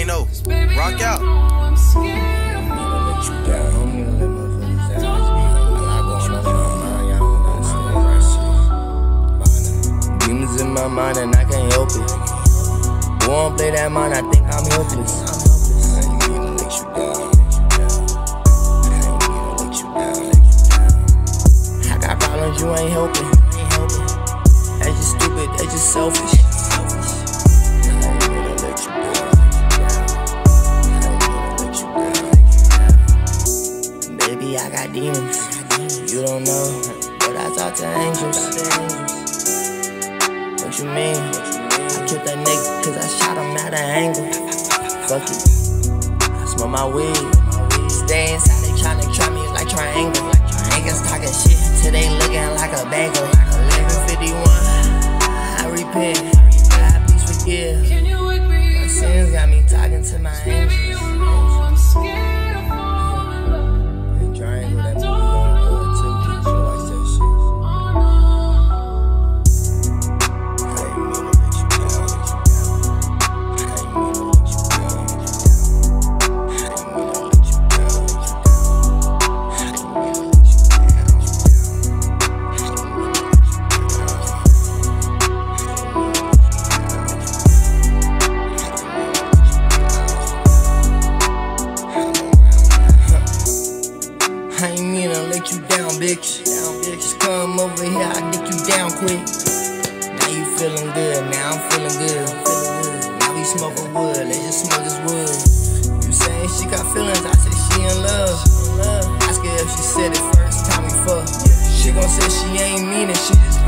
ain't know. Rock out. Demons in my mind and I can't help it. Won't play that mind, I think I'm helpless. I ain't mean to let you down. I ain't mean to let you down. I got problems, you ain't helping. That's just stupid, that's just selfish. Got demons. You don't know, but I talk to angels. What you mean? I killed that nigga cause I shot him at an angle. Fuck it. I smoke my weed. Stay inside, they tryna trap me like triangle. Niggas talking shit till they looking like a bagel. 1151, I repent. Bitch. Just come over here, I get you down quick. Now you feeling good, now I'm. Feeling good. Now we smoking wood, let's just smoke this wood. You saying she got feelings, I say she in love. Ask her if she said it first time we fuck. She gon' say she ain't mean it, she just